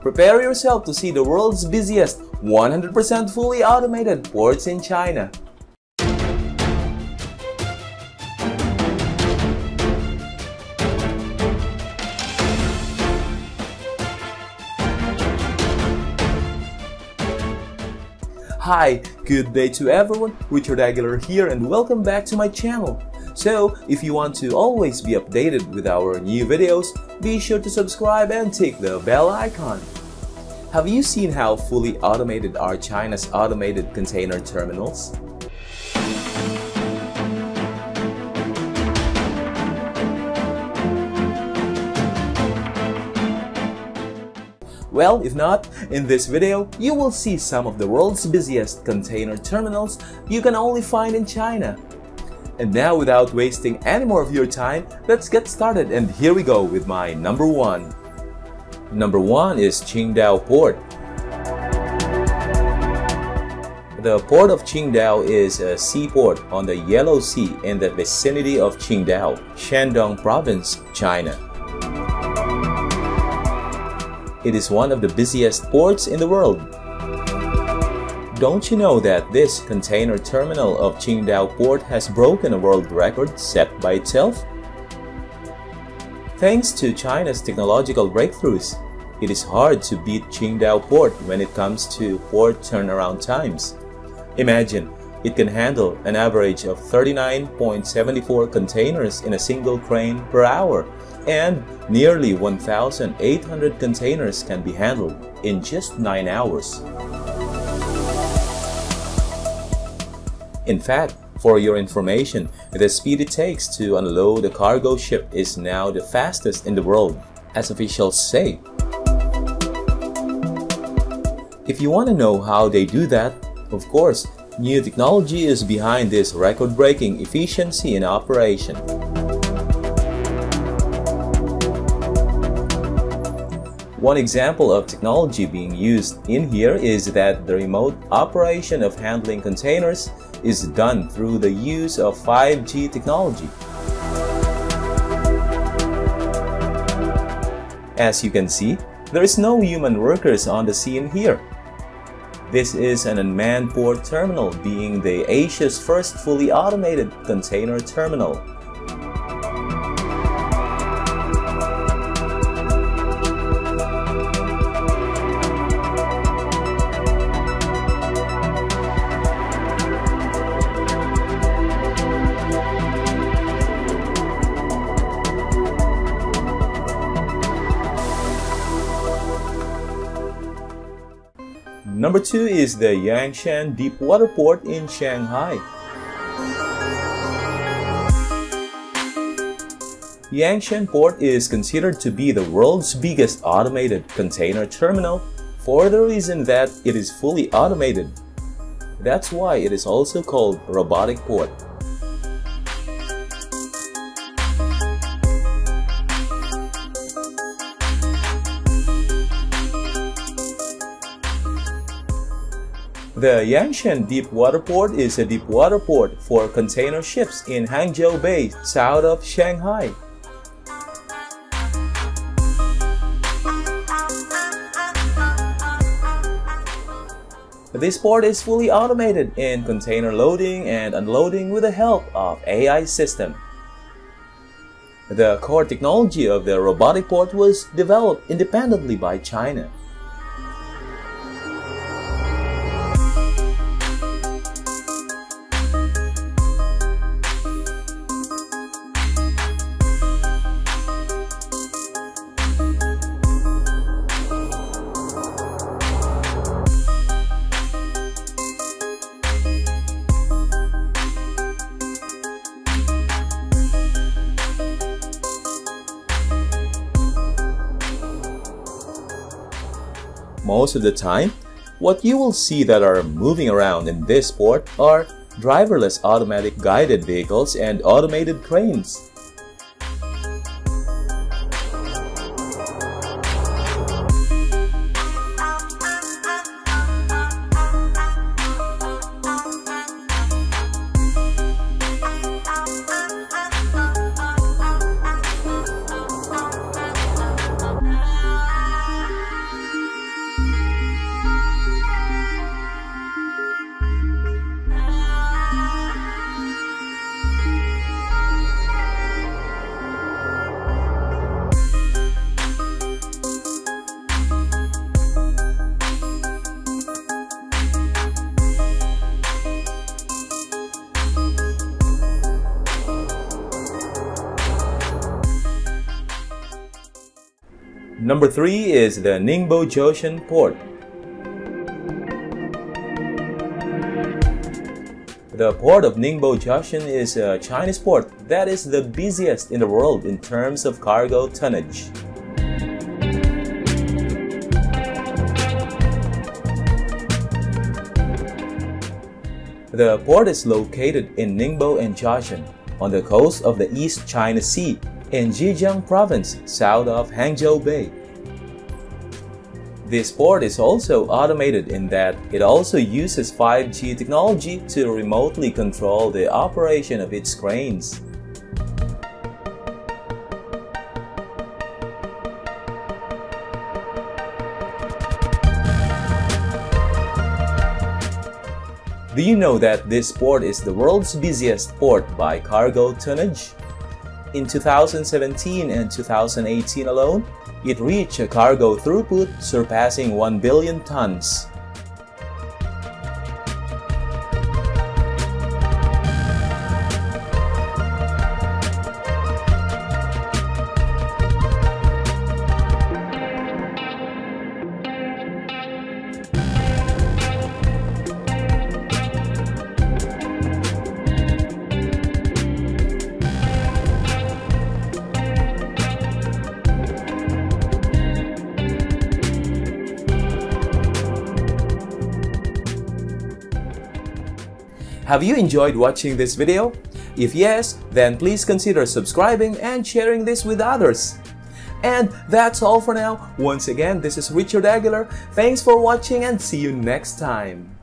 prepare yourself to see the world's busiest 100% fully automated ports in China. Hi, good day to everyone, Richard Aguilar here and welcome back to my channel. So, if you want to always be updated with our new videos, be sure to subscribe and tick the bell icon. Have you seen how fully automated are China's automated container terminals? Well, if not, in this video, you will see some of the world's busiest container terminals you can only find in China. And now without wasting any more of your time, let's get started and here we go with my number one. Number one is Qingdao Port. The port of Qingdao is a seaport on the Yellow Sea in the vicinity of Qingdao, Shandong Province, China. It is one of the busiest ports in the world. Don't you know that this container terminal of Qingdao Port has broken a world record set by itself? Thanks to China's technological breakthroughs, it is hard to beat Qingdao Port when it comes to port turnaround times. Imagine, it can handle an average of 39.74 containers in a single crane per hour and nearly 1,800 containers can be handled in just 9 hours. In fact, for your information, the speed it takes to unload a cargo ship is now the fastest in the world, as officials say. If you want to know how they do that, of course, new technology is behind this record-breaking efficiency in operation. One example of technology being used in here is that the remote operation of handling containers is done through the use of 5G technology. As you can see, there is no human workers on the scene here. This is an unmanned port terminal being the Asia's first fully automated container terminal. Number two is the Yangshan Deepwater Port in Shanghai. Yangshan Port is considered to be the world's biggest automated container terminal for the reason that it is fully automated. That's why it is also called robotic port. The Yangshan Deep Water Port is a deep water port for container ships in Hangzhou Bay, south of Shanghai. This port is fully automated in container loading and unloading with the help of AI system. The core technology of the robotic port was developed independently by China. Most of the time, what you will see that are moving around in this port are driverless automatic guided vehicles and automated cranes. Number 3 is the Ningbo Zhoushan Port. The port of Ningbo Zhoushan is a Chinese port that is the busiest in the world in terms of cargo tonnage. The port is located in Ningbo and Zhoushan on the coast of the East China Sea in Zhejiang province south of Hangzhou Bay. This port is also automated in that it also uses 5G technology to remotely control the operation of its cranes. Do you know that this port is the world's busiest port by cargo tonnage? In 2017 and 2018 alone, it reached a cargo throughput surpassing 1 billion tons. Have you enjoyed watching this video? If yes, then please consider subscribing and sharing this with others. And that's all for now. Once again, this is Richard Aguilar. Thanks for watching and see you next time.